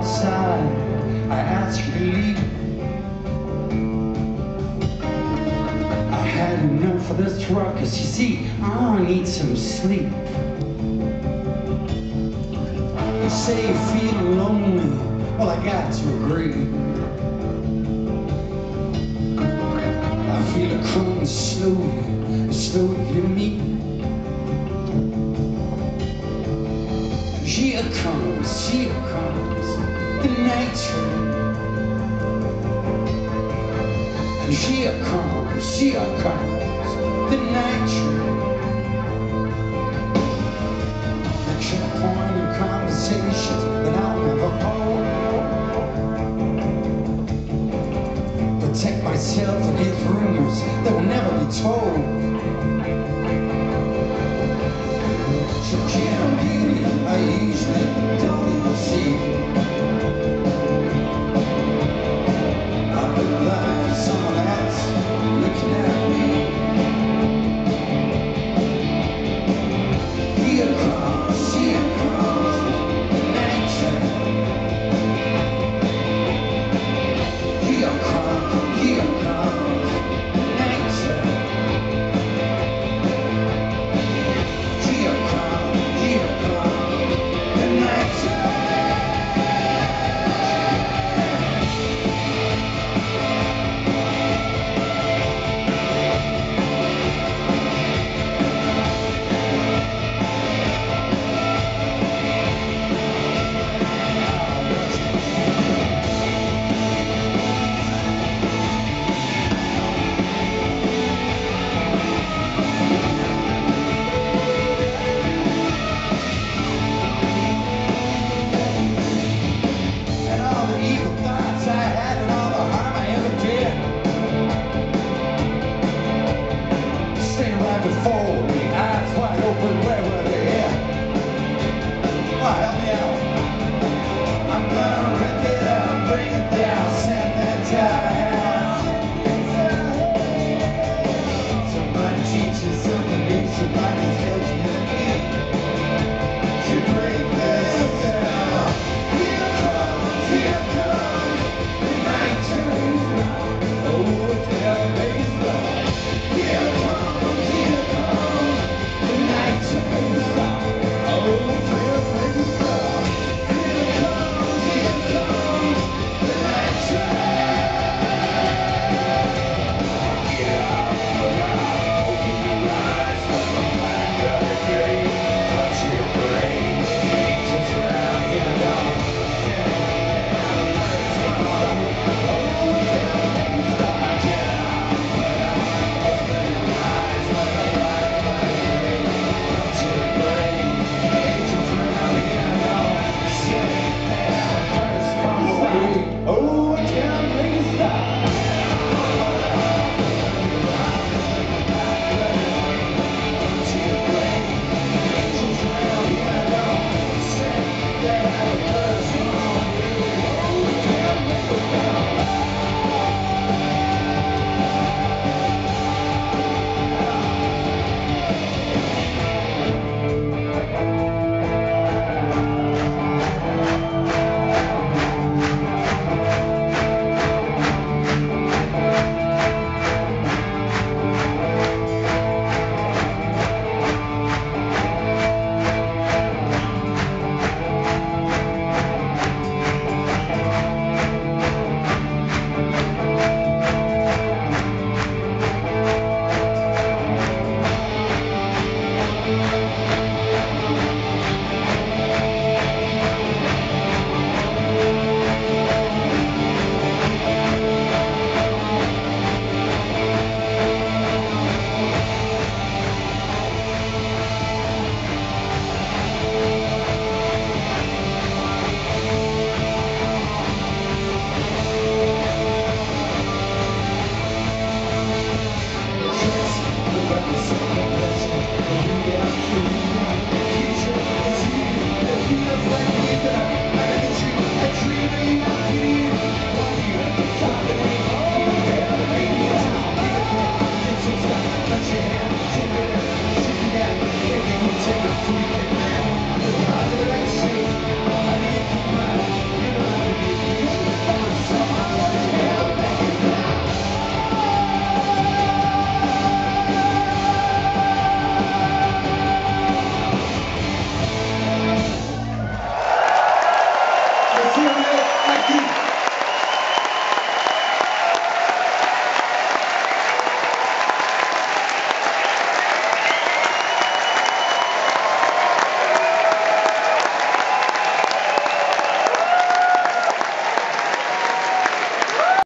outside, I asked leave. I had enough of this truck, cause you see, I need some sleep. You say you're feeling lonely, well I got to agree. I feel it coming slowly, slowly to me. She comes, she comes the nature. And here comes, here comes the nature. train. The checkpoint in conversations that I'll never hold. Protect myself against rumors that will never be told. Shakira Yeah.